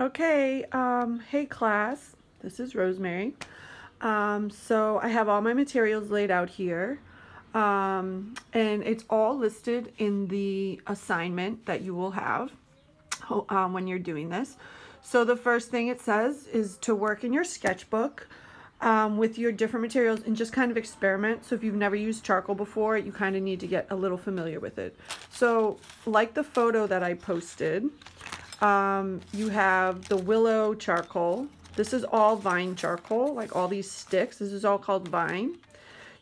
Okay, um, hey class, this is Rosemary. Um, so I have all my materials laid out here. Um, and it's all listed in the assignment that you will have um, when you're doing this. So the first thing it says is to work in your sketchbook um, with your different materials and just kind of experiment. So if you've never used charcoal before, you kind of need to get a little familiar with it. So like the photo that I posted, um, you have the willow charcoal. This is all vine charcoal, like all these sticks. This is all called vine.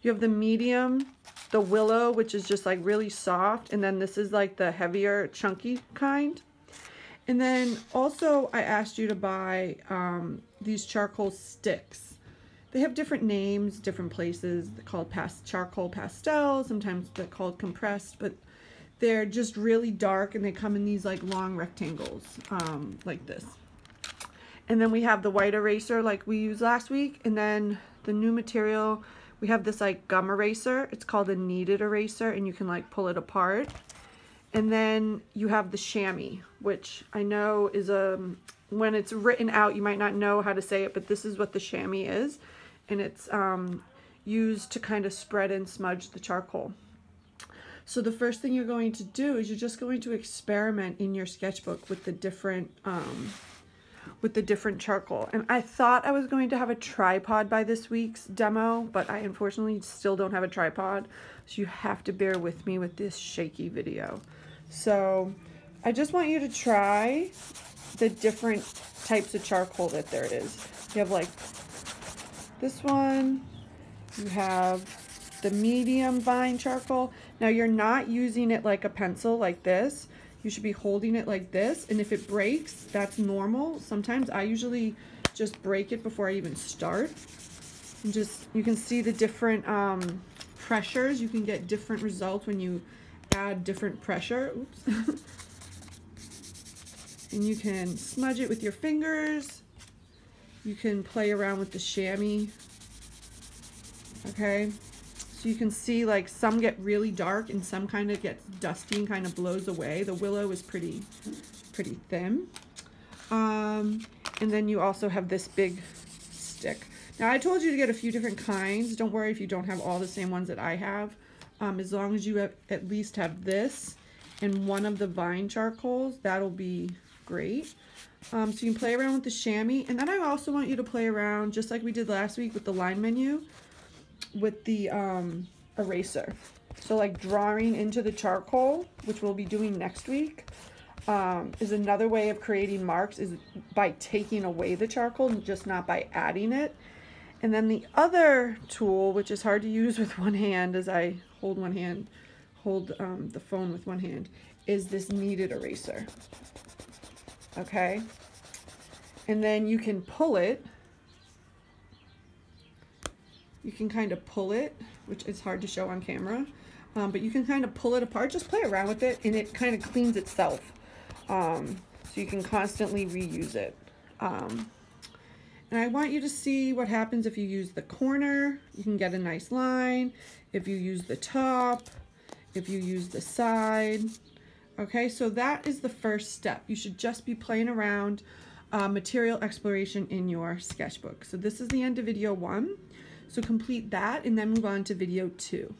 You have the medium, the willow, which is just like really soft. And then this is like the heavier, chunky kind. And then also I asked you to buy um, these charcoal sticks. They have different names, different places. They're called past charcoal pastel. Sometimes they're called compressed, but they're just really dark and they come in these like long rectangles um, like this. And then we have the white eraser like we used last week. And then the new material, we have this like gum eraser. It's called a kneaded eraser and you can like pull it apart. And then you have the chamois, which I know is a, um, when it's written out, you might not know how to say it, but this is what the chamois is. And it's um, used to kind of spread and smudge the charcoal. So the first thing you're going to do is you're just going to experiment in your sketchbook with the different um, with the different charcoal. And I thought I was going to have a tripod by this week's demo, but I unfortunately still don't have a tripod. So you have to bear with me with this shaky video. So I just want you to try the different types of charcoal that there is. You have like this one, you have the medium vine charcoal. Now you're not using it like a pencil like this. You should be holding it like this. And if it breaks, that's normal. Sometimes I usually just break it before I even start. And just, you can see the different um, pressures. You can get different results when you add different pressure. Oops. and you can smudge it with your fingers. You can play around with the chamois. Okay. So you can see like some get really dark and some kind of gets dusty and kind of blows away. The willow is pretty, pretty thin. Um, and then you also have this big stick. Now I told you to get a few different kinds. Don't worry if you don't have all the same ones that I have. Um, as long as you have, at least have this and one of the vine charcoals, that'll be great. Um, so you can play around with the chamois. And then I also want you to play around, just like we did last week with the line menu, with the um, eraser. So like drawing into the charcoal, which we'll be doing next week, um, is another way of creating marks is by taking away the charcoal, just not by adding it. And then the other tool, which is hard to use with one hand as I hold one hand, hold um, the phone with one hand, is this kneaded eraser. Okay? And then you can pull it you can kind of pull it, which is hard to show on camera, um, but you can kind of pull it apart. Just play around with it and it kind of cleans itself. Um, so you can constantly reuse it. Um, and I want you to see what happens if you use the corner. You can get a nice line. If you use the top, if you use the side. Okay, so that is the first step. You should just be playing around uh, material exploration in your sketchbook. So this is the end of video one. So complete that and then move on to video two.